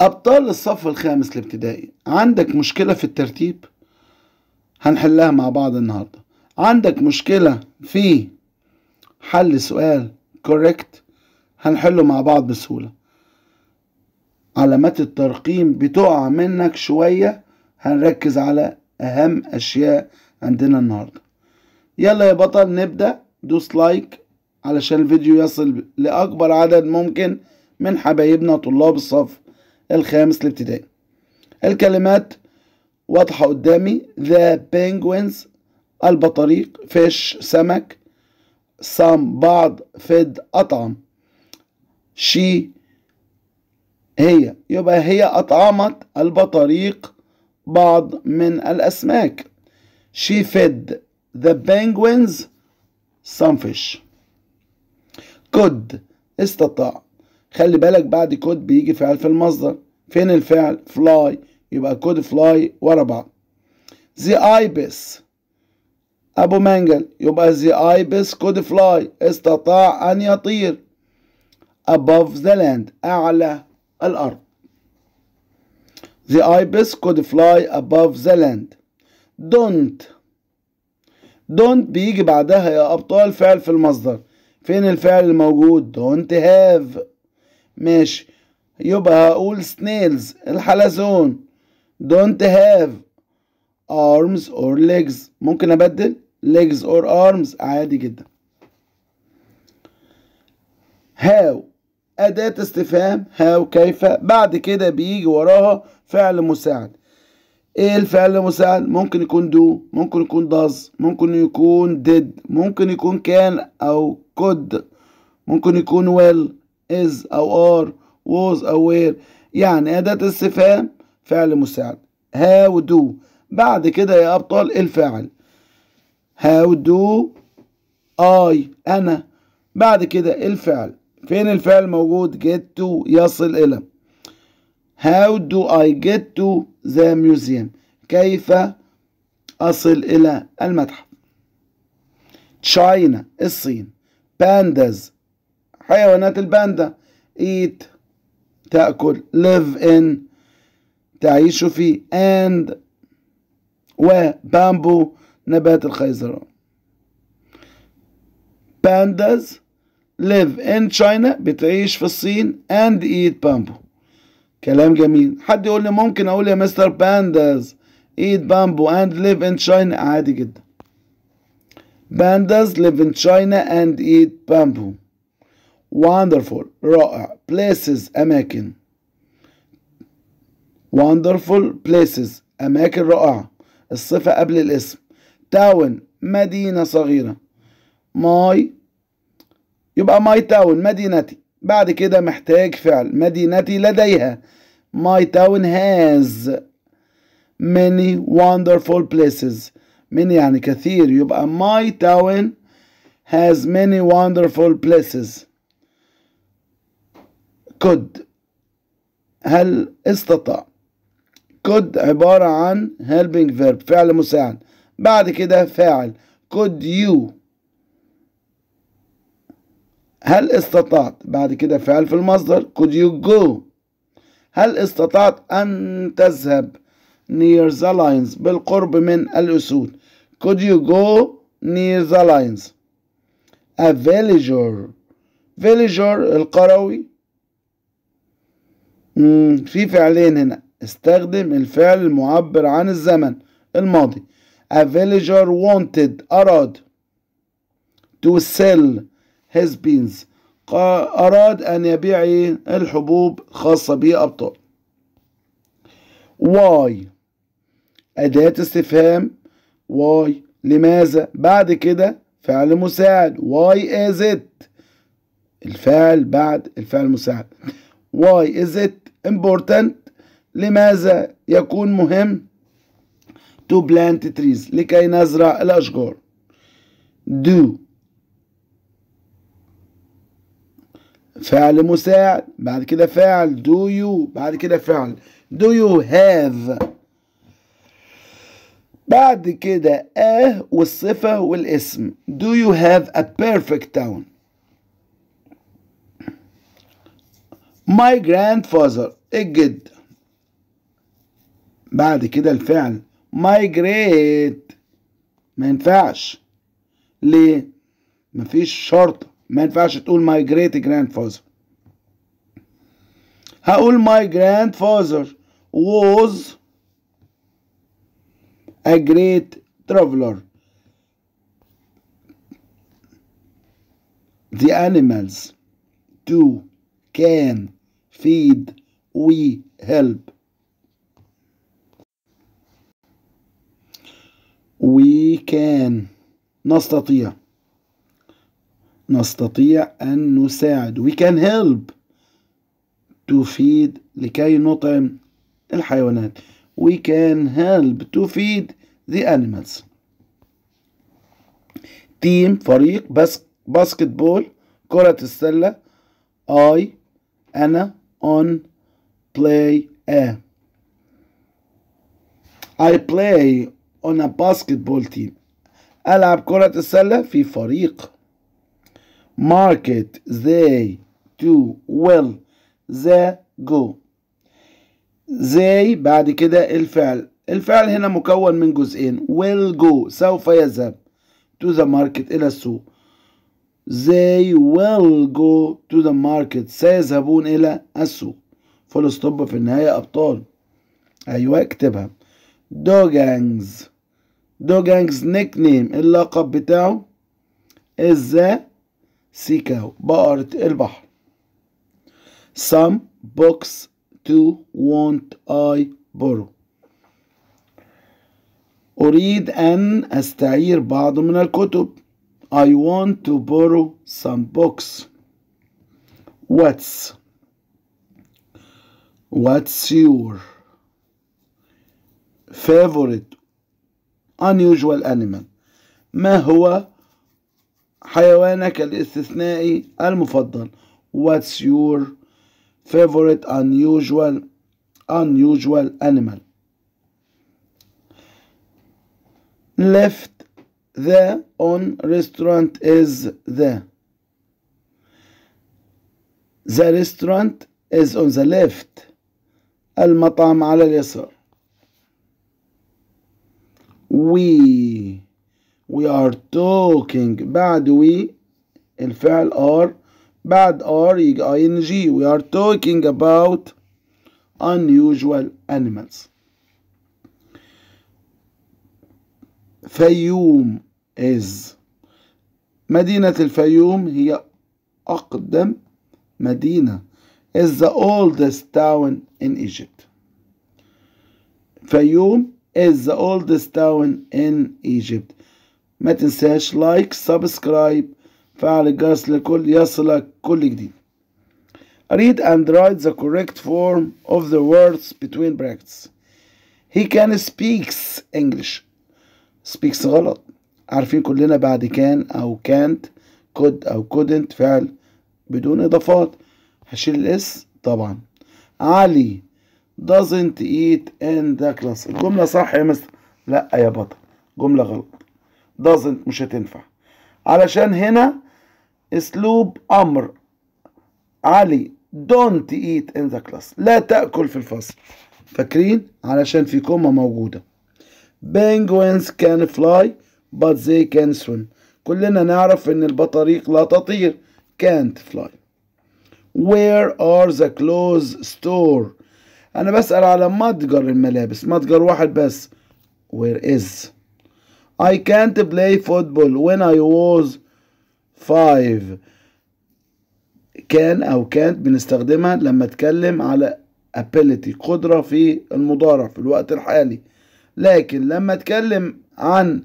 أبطال الصف الخامس الابتدائي. عندك مشكلة في الترتيب؟ هنحلها مع بعض النهاردة. عندك مشكلة في حل سؤال correct هنحله مع بعض بسهولة. علامات الترقيم بتقع منك شوية هنركز على أهم أشياء عندنا النهاردة. يلا يا بطل نبدأ. دوس لايك علشان الفيديو يصل لأكبر عدد ممكن من حبايبنا طلاب الصف. الخامس الابتدائي. الكلمات واضحة قدامي. The penguins البطاريق fish سمك some بعض fed أطعم. she هي. يبقى هي أطعمت البطاريق بعض من الأسماك. she fed the penguins some fish. could استطاع. خلي بالك بعد كود بيجي فعل في المصدر. فين الفعل؟ fly. يبقى كود fly ورا بعض. The ibis أبو منجل يبقى the ibis could fly. استطاع أن يطير. Above the land. أعلى الأرض. The ibis could fly above the land. Don't. Don't بيجي بعدها يا أبطال فعل في المصدر. فين الفعل الموجود؟ Don't have. ماشي يبقى هقول snails الحلزون. don't have arms or legs. ممكن أبدل؟ legs or arms. عادي جدا. how أداة استفهام. how كيف؟ بعد كده بيجي وراها فعل مساعد. إيه الفعل المساعد؟ ممكن يكون do ممكن يكون does ممكن يكون did ممكن يكون كان أو could ممكن يكون will. Is أو are was أو were. يعني أداة استفهام فعل مساعد how do بعد كده يا أبطال الفاعل. how do I. أنا. بعد كده الفعل. فين الفعل موجود؟ get to. يصل إلى. how do I get to the museum. كيف أصل إلى المتحف؟ China. الصين. Pandas. حيوانات الباندا eat تأكل live in تعيش فيه and و bamboo نبات الخيزران pandas live in China بتعيش في الصين and eat bamboo كلام جميل حد يقول لي ممكن أقول يا مستر pandas eat bamboo and live in China عادي جدا pandas live in China and eat bamboo wonderful رائع places أماكن wonderful places أماكن رائعة الصفة قبل الاسم town مدينة صغيرة my يبقى my town مدينتي بعد كده محتاج فعل مدينتي لديها my town has many wonderful places many يعني كثير يبقى my town has many wonderful places could هل استطاع؟ could عبارة عن helping verb فعل مساعد. بعد كده فاعل. could you هل استطعت؟ بعد كده فعل في المصدر. could you go هل استطعت أن تذهب near the lions بالقرب من الأسود. could you go near the lions a villager. villager القروي. في فعلين هنا. استخدم الفعل المعبر عن الزمن الماضي. A villager wanted أراد. To sell his beans. أراد أن يبيع الحبوب الخاصة به أبطال why? أداة استفهام. Why? لماذا؟ بعد كده فعل مساعد. Why is it? الفعل بعد الفعل المساعد why is it? Important. لماذا يكون مهم؟ To plant trees. لكي نزرع الأشجار. Do. فعل مساعد. بعد كده فعل. Do you. بعد كده فعل. Do you have? بعد كده a والصفة والاسم. Do you have a perfect town? my grandfather الجد بعد كده الفعل migrate ما ينفعش ليه مفيش شرط ما ينفعش تقول my great grandfather هقول my grandfather was a great traveler the animals to can feed we help. We can. نستطيع. نستطيع أن نساعد. We can help to feed لكي نطعم الحيوانات. We can help to feed the animals. تيم فريق بس باسكت بول كرة السلة. I أنا on play a I play on a basketball team ألعب كرة السلة في فريق market they to will the go they بعد كده الفعل الفعل هنا مكون من جزئين will go سوف يذهب to the market إلى السوق they will go to the market. سيذهبون إلى السوق. full stop في النهاية أبطال. أيوة اكتبها. dugong's dugong's nickname اللقب بتاعه is a sea cow بقرة البحر. Some books to want I borrow. أريد أن أستعير بعض من الكتب. I want to borrow some books What's What's your favorite unusual animal ما هو حيوانك الاستثنائي المفضل What's your favorite unusual unusual animal left the on restaurant is the the restaurant is on the left المطعم على اليسار we we are talking بعد we الفعل are بعد are يجي ing we are talking about unusual animals فيوم is مدينة الفيوم هي أقدم مدينة is the oldest town in Egypt فيوم is the oldest town in Egypt ما تنساش لايك سبسكرايب فعل الجرس لكل يصلك كل جديد read and write the correct form of the words between brackets he can speaks English speaks غلط عارفين كلنا بعد can أو can't could أو couldn't فعل بدون إضافات. هشيل ال s طبعا. علي doesn't eat in the class. الجملة صح يا مستر؟ لا يا بطل. جملة غلط. doesn't مش هتنفع. علشان هنا أسلوب أمر. علي don't eat in the class. لا تأكل في الفصل. فاكرين؟ علشان في كومة موجودة. penguins can fly but they can swim. كلنا نعرف إن البطاريق لا تطير. Can't fly. Where are the clothes store? أنا بسأل على متجر الملابس. متجر واحد بس. Where is? I can't play football when I was five. كان أو كانت بنستخدمها لما اتكلم على ability قدرة في المضارع في الوقت الحالي. لكن لما اتكلم عن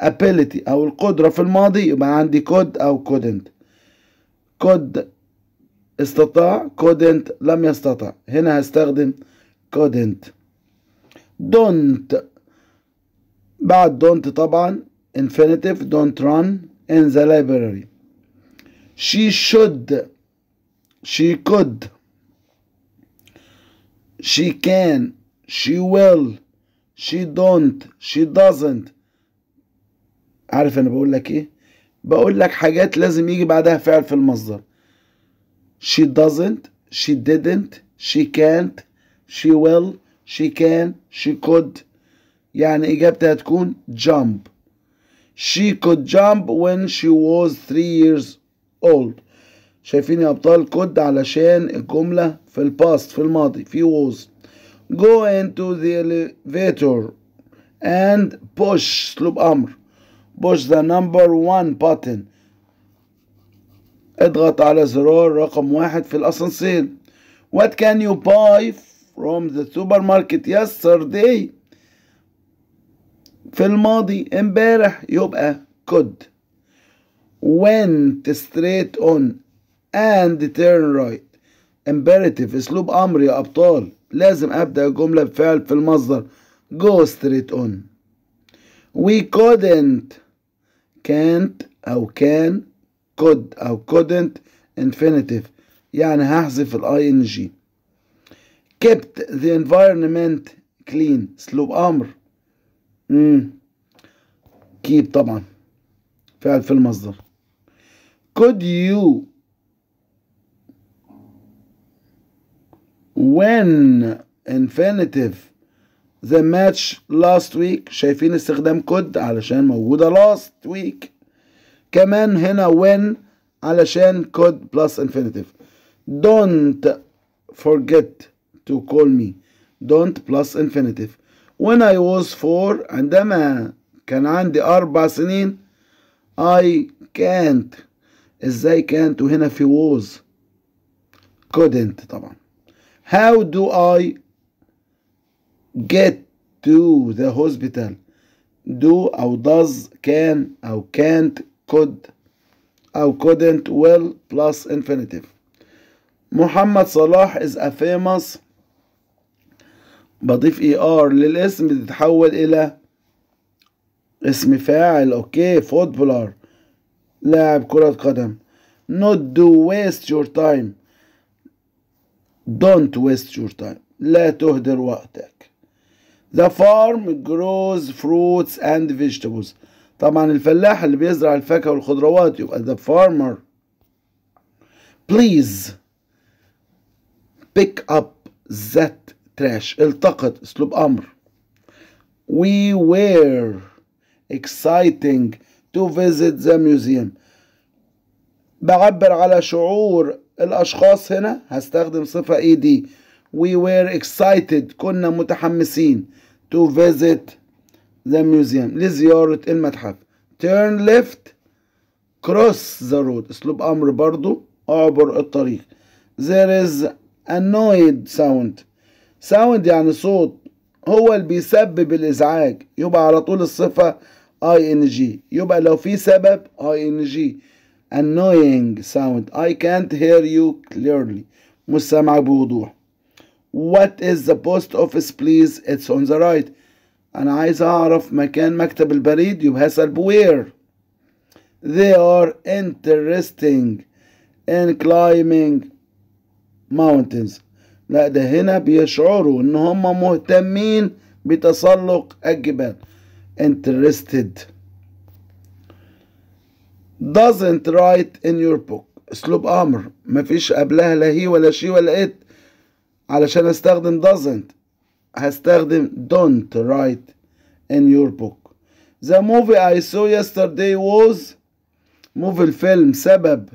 ability أو القدرة في الماضي يبقى عندي could أو couldn't could استطاع couldn't لم يستطع هنا هستخدم couldn't don't بعد don't طبعا infinitive don't run in the library she should she could she can she will she don't she doesn't عارف أنا بقول لك إيه؟ بقول لك حاجات لازم يجي بعدها فعل في المصدر. She doesn't she didn't she can't she will she can she could. يعني إجابتها هتكون jump. She could jump when she was three years old. شايفين يا أبطال could علشان الجملة في الباست في الماضي. في was. Go into the elevator and push أسلوب أمر. push the number 1 button اضغط على زرار رقم واحد في الأسانسير. what can you buy from the supermarket yesterday في الماضي امبارح يبقى could went straight on and turn right. Imperative اسلوب أمر يا أبطال. لازم أبدأ الجمله بفعل في المصدر. Go straight on. We couldn't can't أو can could أو couldn't infinitive يعني هحذف الاي ان جي kept the environment clean اسلوب أمر امم keep طبعا فعل في المصدر could you when infinitive the match last week شايفين استخدام could علشان موجودة last week كمان هنا when علشان could plus infinitive don't forget to call me don't plus infinitive when I was four عندما كان عندي أربع سنين I can't ازاي can't وهنا في was couldn't طبعا how do I get to the hospital do أو does can أو can't could أو couldn't will plus infinitive محمد صلاح is a famous بضيف ار للاسم بتتحول إلى اسم فاعل okay footballer لاعب كرة قدم not do waste your time don't waste your time لا تهدر وقتك the farm grows fruits and vegetables طبعا الفلاح اللي بيزرع الفاكهة والخضروات يبقى the farmer please pick up that trash التقط اسلوب أمر we were exciting to visit the museum بعبر على شعور الاشخاص هنا هستخدم صفة اي دي we were excited كنا متحمسين to visit the museum لزيارة المتحف turn left cross the road اسلوب أمر برضو اعبر الطريق there is a noise sound sound يعني صوت هو اللي بيسبب الازعاج يبقى على طول الصفة ing يبقى لو في سبب ing annoying sound I can't hear you clearly مش سامعك بوضوح What is the post office please it's on the right أنا عايز أعرف مكان مكتب البريد يبقى هسأل where They are interesting in climbing mountains لا ده هنا بيشعروا ان هم مهتمين بتسلق الجبال interested doesn't write in your book اسلوب امر مفيش قبلها لا هي ولا شي ولا it علشان استخدم doesn't هستخدم don't write in your book the movie I saw yesterday was موفي الفيلم سبب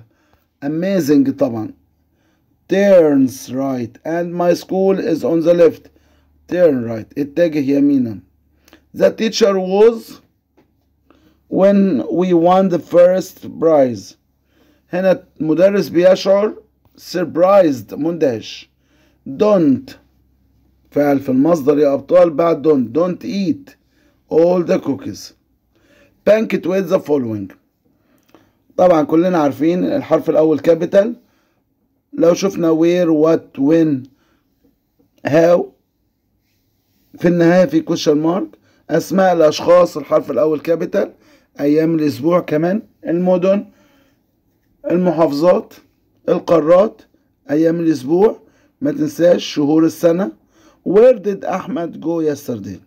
amazing طبعا turns right and my school is on the left turn right اتجه يمينا the teacher was when we won the first prize هنا المدرس بيشعر surprised مندهش don't. فعل في المصدر يا أبطال بعد don't. Don't eat all the cookies. Punctuate the following. طبعا كلنا عارفين الحرف الأول capital لو شفنا where what when how في النهاية في question mark. أسماء الأشخاص الحرف الأول كابيتال أيام الأسبوع كمان. المدن المحافظات القارات. أيام الأسبوع ما تنساش شهور السنة. Where did أحمد go yesterday?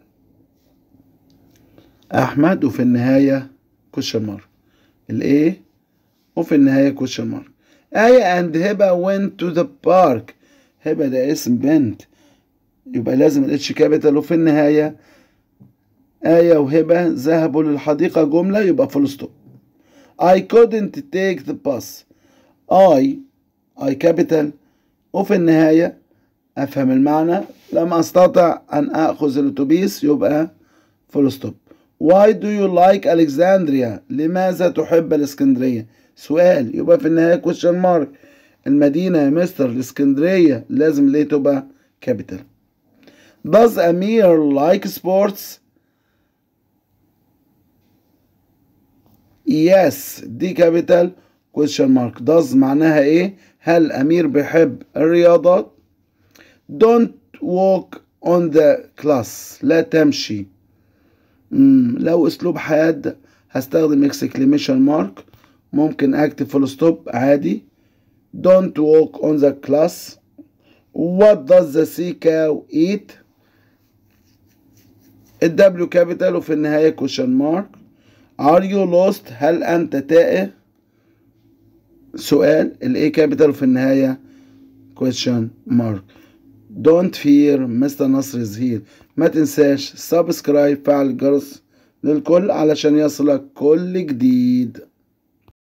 أحمد وفي النهاية question mark. الإيه؟ وفي النهاية question mark. آية and هبة went to the park. هبة ده اسم بنت. يبقى لازم ال H capital وفي النهاية. آية وهبة ذهبوا للحديقة جملة يبقى full stop I couldn't take the bus. I I capital وفي النهاية أفهم المعنى. لم أستطع أن أخذ الأتوبيس يبقى full stop Why do you like Alexandria لماذا تحب الإسكندرية؟ سؤال. يبقى في النهاية question mark. المدينة يا مستر الإسكندرية لازم ليه تبقى capital. Does Amir like sports? Yes. دي capital. question mark. Does معناها إيه؟ هل أمير بيحب الرياضات؟ Don't walk on the grass. لا تمشي. مم. لو أسلوب حاد هستخدم exclamation mark. ممكن اكتب full stop عادي. Don't walk on the grass. What does the sea cow eat? ال W capital وفي النهاية question mark. Are you lost هل أنت تائه؟ سؤال ال A capital وفي النهاية؟ question mark. Don't fear Mr نصر here ما تنساش subscribe فعل الجرس للكل علشان يصلك كل جديد.